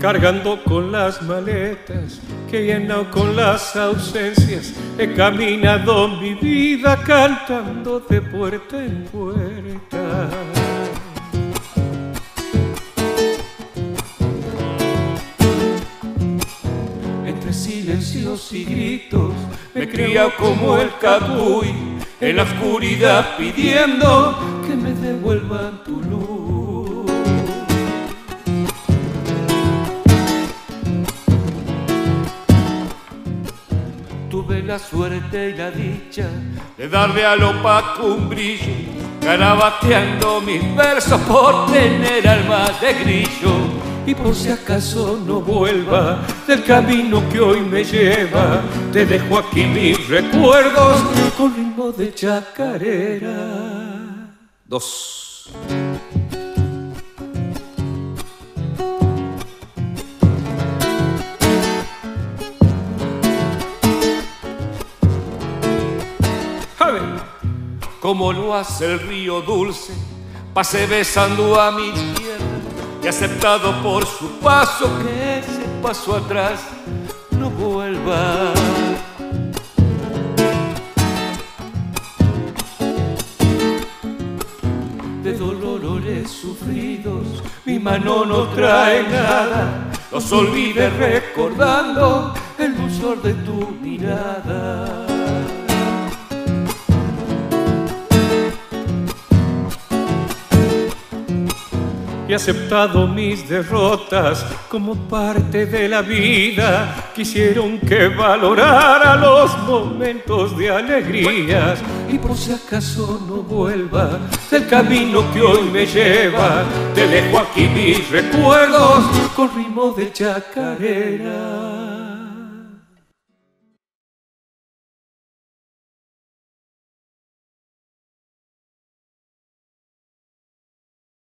cargando con las maletas que he llenado con las ausencias. He caminado mi vida cantando de puerta en puerta. Entre silencios y gritos me criado como el capuy en la oscuridad pidiendo que me devuelvan tu luz. La suerte y la dicha de darle al opaco un brillo, garabateando mis versos por tener alma de grillo. Y por si acaso no vuelva del camino que hoy me lleva, te dejo aquí mis recuerdos con ritmo de chacarera. Dos. Como lo hace el río dulce, pasé besando a mi tierra y aceptado por su paso que ese paso atrás no vuelva. De dolores sufridos, mi mano no trae nada, los olvide recordando el dulzor de tu mirada. He aceptado mis derrotas como parte de la vida. Quisieron que valorara los momentos de alegrías. Y por si acaso no vuelva del camino que hoy me lleva, te dejo aquí mis recuerdos con ritmo de chacarera.